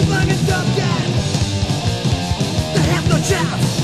Too They have no chance.